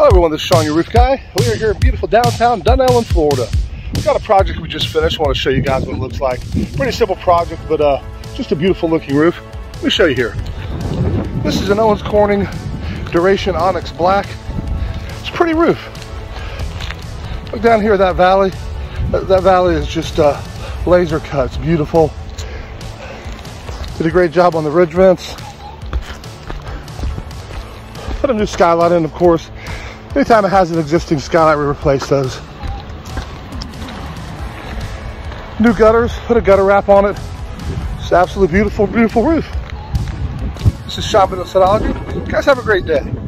Hello everyone, this is Sean, your roof guy. We are here in beautiful downtown Dunnellon, Florida. We've got a project we just finished. I want to show you guys what it looks like. Pretty simple project, but uh, just a beautiful looking roof. Let me show you here. This is an Owens Corning Duration Onyx Black. It's a pretty roof. Look down here, that valley. That, that valley is just uh, laser cut. It's beautiful. Did a great job on the ridge vents. Put a new skylight in, of course. Anytime it has an existing skylight, we replace those. New gutters, put a gutter wrap on it. It's absolutely beautiful, beautiful roof. This is Bennett Sunologi. You guys have a great day.